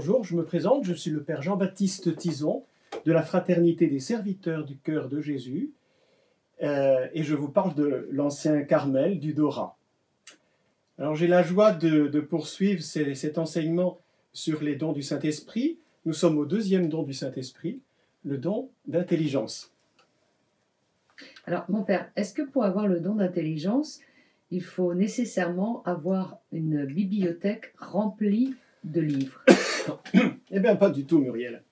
bonjour, je me présente, je suis le Père Jean-Baptiste Tison de la Fraternité des Serviteurs du Cœur de Jésus euh, et je vous parle de l'ancien Carmel du Dora. Alors j'ai la joie de, poursuivre cet enseignement sur les dons du Saint-Esprit. Nous sommes au deuxième don du Saint-Esprit, le don d'intelligence. Alors mon Père, est-ce que pour avoir le don d'intelligence, il faut nécessairement avoir une bibliothèque remplie de livres? Eh bien, pas du tout, Muriel.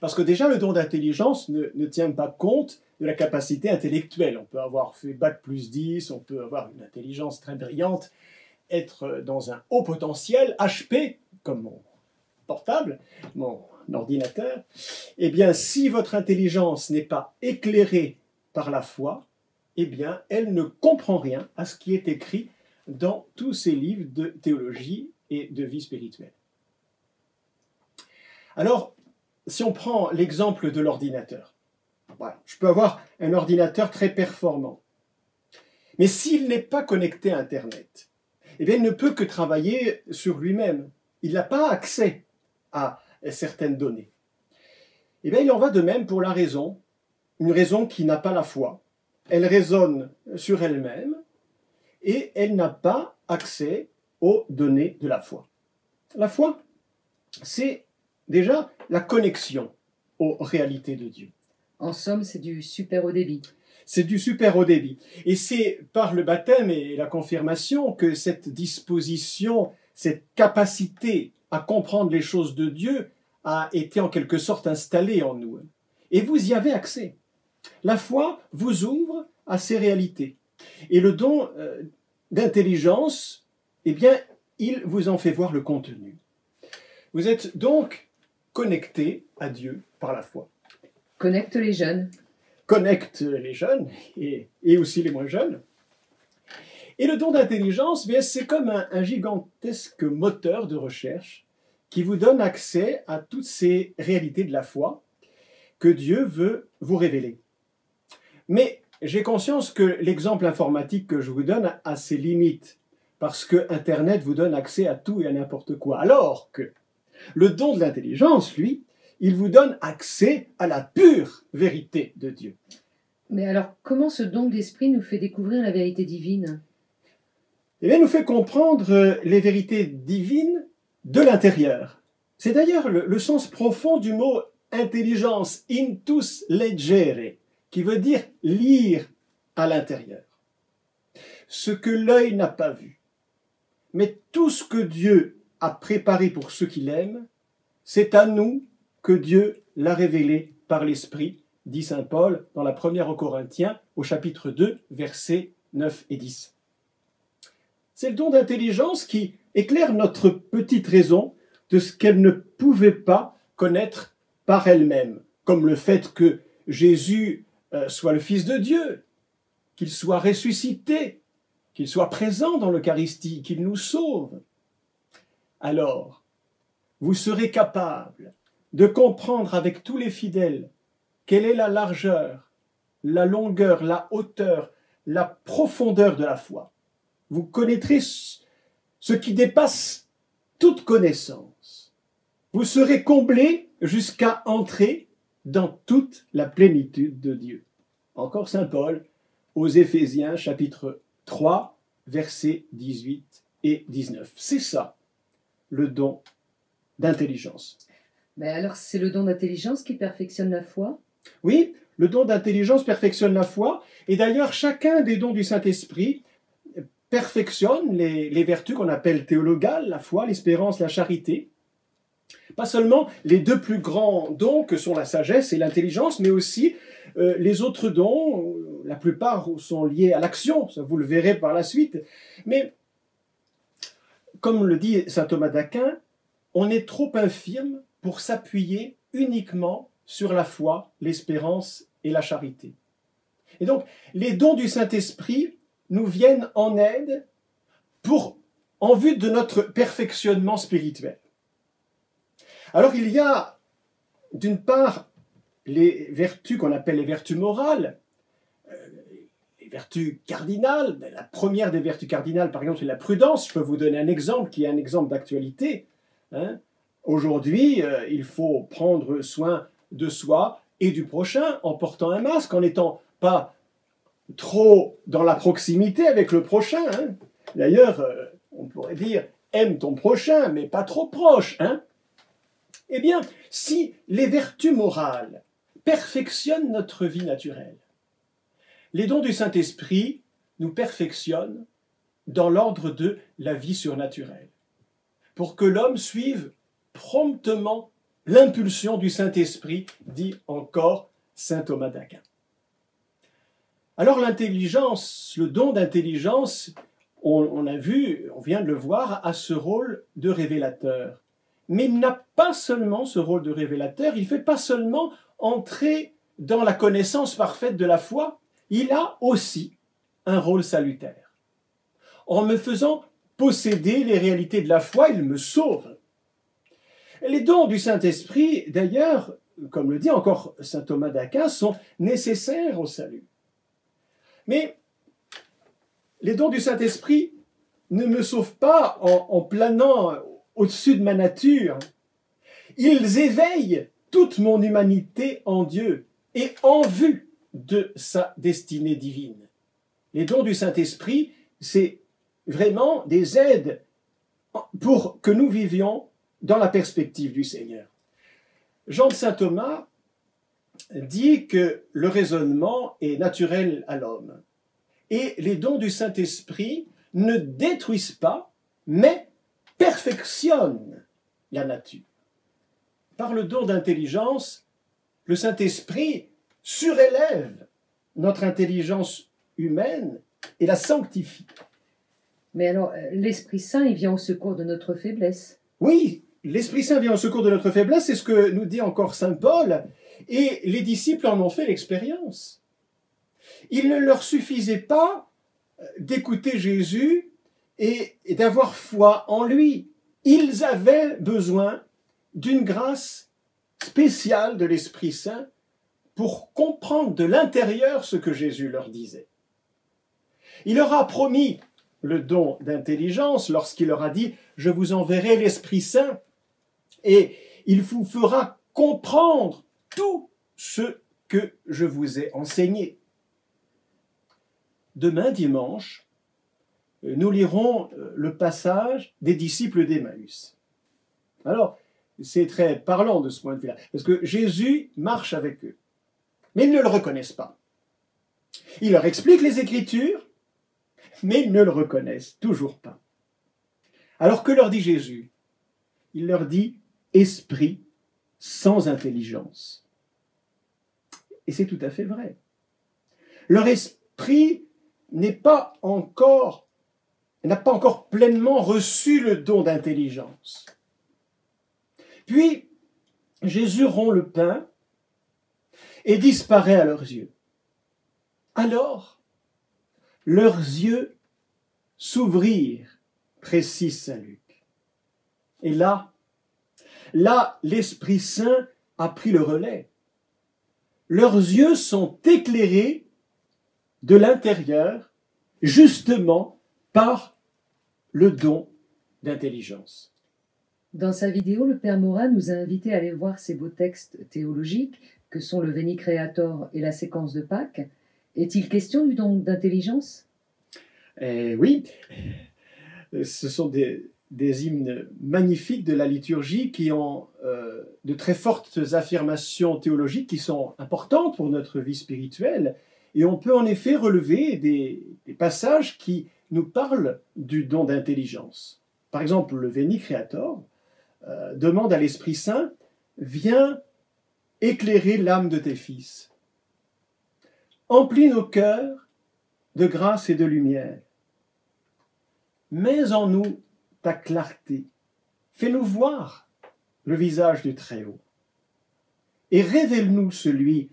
Parce que déjà, le don d'intelligence ne, tient pas compte de la capacité intellectuelle. On peut avoir fait Bac plus 10, on peut avoir une intelligence très brillante, être dans un haut potentiel, HP, comme mon portable, mon ordinateur. Eh bien, si votre intelligence n'est pas éclairée par la foi, eh bien, elle ne comprend rien à ce qui est écrit dans tous ces livres de théologie et de vie spirituelle. Alors, si on prend l'exemple de l'ordinateur, je peux avoir un ordinateur très performant, mais s'il n'est pas connecté à Internet, eh bien, il ne peut que travailler sur lui-même. Il n'a pas accès à certaines données. Eh bien, il en va de même pour la raison, une raison qui n'a pas la foi. Elle raisonne sur elle-même et elle n'a pas accès aux données de la foi. La foi, c'est déjà la connexion aux réalités de Dieu. En somme, c'est du super haut débit. C'est du super haut débit. Et c'est par le baptême et la confirmation que cette disposition, cette capacité à comprendre les choses de Dieu a été en quelque sorte installée en nous. Et vous y avez accès. La foi vous ouvre à ces réalités. Et le don euh, d'intelligence, eh bien, il vous en fait voir le contenu. Vous êtes donc connecté à Dieu par la foi. Connecte les jeunes. Connecte les jeunes et, aussi les moins jeunes. Et le don d'intelligence, eh c'est comme un, gigantesque moteur de recherche qui vous donne accès à toutes ces réalités de la foi que Dieu veut vous révéler. Mais j'ai conscience que l'exemple informatique que je vous donne a ses limites parce que Internet vous donne accès à tout et à n'importe quoi. Alors que le don de l'intelligence, lui, il vous donne accès à la pure vérité de Dieu. Mais alors, comment ce don d'esprit nous fait découvrir la vérité divine? Eh bien, nous fait comprendre euh, les vérités divines de l'intérieur. C'est d'ailleurs le, sens profond du mot intelligence, intus legere, qui veut dire lire à l'intérieur. Ce que l'œil n'a pas vu, mais tout ce que Dieu a préparé pour ceux qui l'aiment, c'est à nous que Dieu l'a révélé par l'Esprit, dit Saint Paul dans la première aux Corinthiens au chapitre 2, versets 9 et 10. C'est le don d'intelligence qui éclaire notre petite raison de ce qu'elle ne pouvait pas connaître par elle-même, comme le fait que Jésus euh, soit le Fils de Dieu, qu'il soit ressuscité, qu'il soit présent dans l'Eucharistie, qu'il nous sauve, alors vous serez capable de comprendre avec tous les fidèles quelle est la largeur, la longueur, la hauteur, la profondeur de la foi. Vous connaîtrez ce qui dépasse toute connaissance. Vous serez comblé jusqu'à entrer dans toute la plénitude de Dieu. Encore Saint Paul aux Éphésiens chapitre 3, versets 18 et 19. C'est ça, le don d'intelligence. Mais alors, c'est le don d'intelligence qui perfectionne la foi? Oui, le don d'intelligence perfectionne la foi. Et d'ailleurs, chacun des dons du Saint-Esprit perfectionne les, les vertus qu'on appelle théologales, la foi, l'espérance, la charité. Pas seulement les deux plus grands dons que sont la sagesse et l'intelligence, mais aussi euh, les autres dons, la plupart sont liés à l'action, ça vous le verrez par la suite. Mais, comme le dit saint Thomas d'Aquin, on est trop infirme pour s'appuyer uniquement sur la foi, l'espérance et la charité. Et donc, les dons du Saint-Esprit nous viennent en aide pour, en vue de notre perfectionnement spirituel. Alors, il y a, d'une part, les vertus qu'on appelle les vertus morales, les vertus cardinales. La première des vertus cardinales, par exemple, c'est la prudence. Je peux vous donner un exemple qui est un exemple d'actualité. Hein. Aujourd'hui, euh, il faut prendre soin de soi et du prochain en portant un masque, en n'étant pas trop dans la proximité avec le prochain. hein. D'ailleurs, euh, on pourrait dire aime ton prochain, mais pas trop proche. Hein eh bien, si les vertus morales perfectionnent notre vie naturelle, les dons du Saint-Esprit nous perfectionnent dans l'ordre de la vie surnaturelle, pour que l'homme suive promptement l'impulsion du Saint-Esprit, dit encore saint Thomas d'Aquin. Alors l'intelligence, le don d'intelligence, on, a vu, on vient de le voir, a ce rôle de révélateur. Mais il n'a pas seulement ce rôle de révélateur, il ne fait pas seulement entrer dans la connaissance parfaite de la foi, il a aussi un rôle salutaire. En me faisant posséder les réalités de la foi, il me sauve. Les dons du Saint-Esprit, d'ailleurs, comme le dit encore saint Thomas d'Aquin, sont nécessaires au salut. Mais les dons du Saint-Esprit ne me sauvent pas en, planant au-dessus de ma nature. Ils éveillent toute mon humanité en Dieu et en vue de sa destinée divine. Les dons du Saint-Esprit, c'est vraiment des aides pour que nous vivions dans la perspective du Seigneur. Jean de Saint Thomas dit que le raisonnement est naturel à l'homme et les dons du Saint-Esprit ne détruisent pas, mais perfectionnent la nature. Par le don d'intelligence, le Saint-Esprit surélève notre intelligence humaine et la sanctifie. Mais alors, euh, l'Esprit Saint, il vient au secours de notre faiblesse. Oui, l'Esprit Saint vient au secours de notre faiblesse, c'est ce que nous dit encore Saint Paul, et les disciples en ont fait l'expérience. Il ne leur suffisait pas euh, d'écouter Jésus et, et d'avoir foi en lui. Ils avaient besoin d'une grâce spéciale de l'Esprit Saint pour comprendre de l'intérieur ce que Jésus leur disait. Il leur a promis le don d'intelligence lorsqu'il leur a dit Je vous enverrai l'Esprit Saint et il vous fera comprendre tout ce que je vous ai enseigné. Demain dimanche, nous lirons euh, le passage des disciples d'Emmaüs. Alors, c'est très parlant de ce point de vue-là, parce que Jésus marche avec eux, mais ils ne le reconnaissent pas. Il leur explique les Écritures, mais ils ne le reconnaissent toujours pas. Alors que leur dit Jésus? Il leur dit esprit sans intelligence. Et c'est tout à fait vrai. Leur esprit n'est pas encore, n'a pas encore pleinement reçu le don d'intelligence. Puis, Jésus rompt le pain et disparaît à leurs yeux. Alors, leurs yeux s'ouvrirent, précise Saint Luc. Et là, là, l'Esprit Saint a pris le relais. Leurs yeux sont éclairés de l'intérieur, justement par le don d'intelligence. Dans sa vidéo, le Père Morin nous a invités à aller voir ces beaux textes théologiques que sont le Veni Creator et la séquence de Pâques. Est-il question du don d'intelligence? Eh oui, ce sont des, hymnes magnifiques de la liturgie qui ont euh, de très fortes affirmations théologiques qui sont importantes pour notre vie spirituelle. Et on peut en effet relever des, des passages qui nous parlent du don d'intelligence. Par exemple, le Veni Creator euh, demande à l'Esprit Saint, viens éclairer l'âme de tes fils. Emplis nos cœurs de grâce et de lumière. Mets en nous ta clarté. Fais-nous voir le visage du Très-Haut. Et révèle-nous celui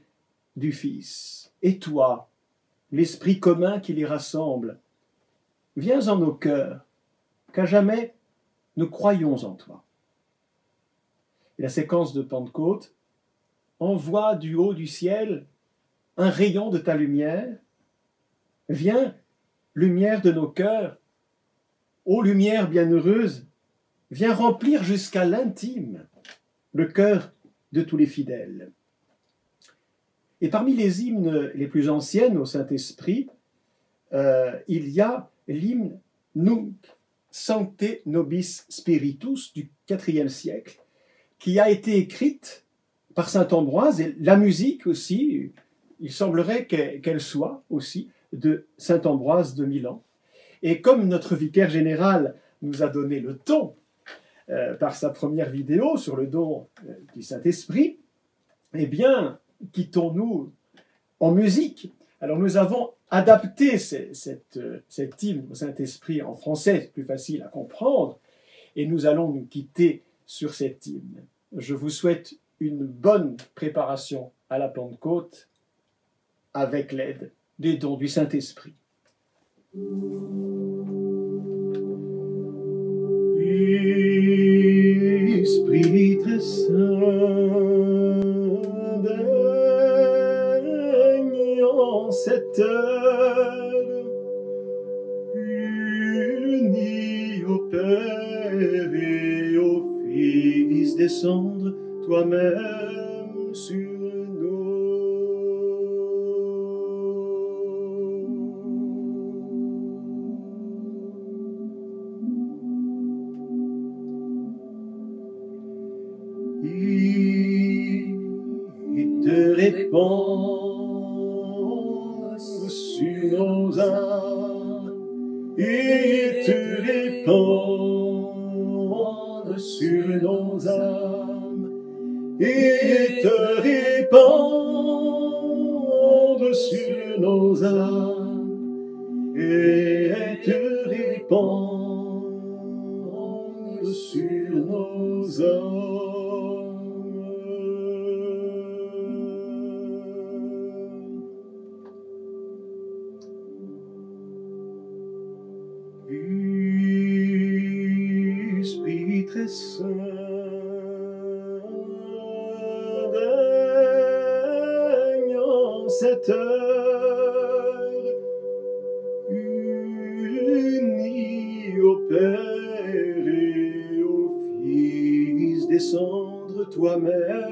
du Fils. Et toi, l'Esprit commun qui les rassemble, viens en nos cœurs, qu'à jamais nous croyons en toi. La séquence de Pentecôte envoie du haut du ciel un rayon de ta lumière. Viens, lumière de nos cœurs, ô lumière bienheureuse, vient remplir jusqu'à l'intime le cœur de tous les fidèles. Et parmi les hymnes les plus anciennes au Saint-Esprit, euh, il y a l'hymne Nunc Sancte Nobis Spiritus du IVe siècle, qui a été écrite par saint Ambroise, et la musique aussi, il semblerait qu'elle soit aussi de saint Ambroise de Milan. Et comme notre vicaire général nous a donné le ton euh, par sa première vidéo sur le don euh, du Saint-Esprit, eh bien, quittons-nous en musique. Alors nous avons adapté cette, euh, cette hymne au Saint-Esprit en français, plus facile à comprendre, et nous allons nous quitter sur cette hymne. Je vous souhaite une bonne préparation à la Pentecôte avec l'aide des dons du Saint-Esprit. Esprit très saint, daigne en cette heure, uni au Père et au Fils, descendre toi-même sur répand sur nos âmes. Et te répand sur nos âmes et te répand sur nos âmes. Et te répand cette heure, unis au Père et au Fils, descendre toi-même